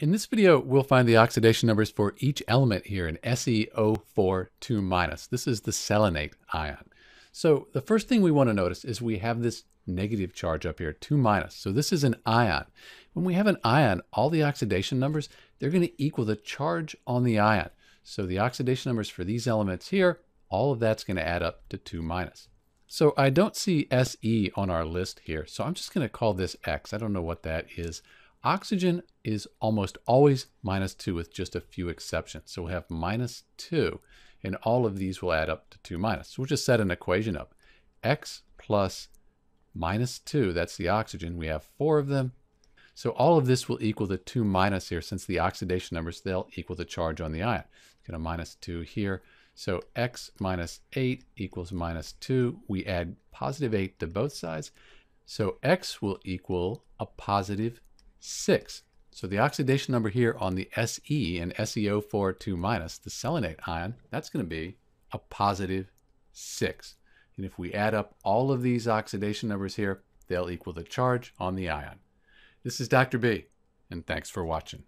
In this video, we'll find the oxidation numbers for each element here in SeO4 This is the selenate ion. So the first thing we want to notice is we have this negative charge up here, 2 minus. So this is an ion. When we have an ion, all the oxidation numbers, they're going to equal the charge on the ion. So the oxidation numbers for these elements here, all of that's going to add up to 2 minus. So I don't see Se on our list here, so I'm just going to call this X. I don't know what that is. Oxygen is almost always minus 2 with just a few exceptions. So we'll have minus 2, and all of these will add up to 2 minus. So we'll just set an equation up. X plus minus 2, that's the oxygen. We have four of them. So all of this will equal the 2 minus here. Since the oxidation numbers, they'll equal the charge on the ion. Get a minus 2 here. So x minus 8 equals minus 2. We add positive 8 to both sides. So x will equal a positive 6. So the oxidation number here on the Se and SeO4 2 minus, the selenate ion, that's going to be a positive 6. And if we add up all of these oxidation numbers here, they'll equal the charge on the ion. This is Dr. B, and thanks for watching.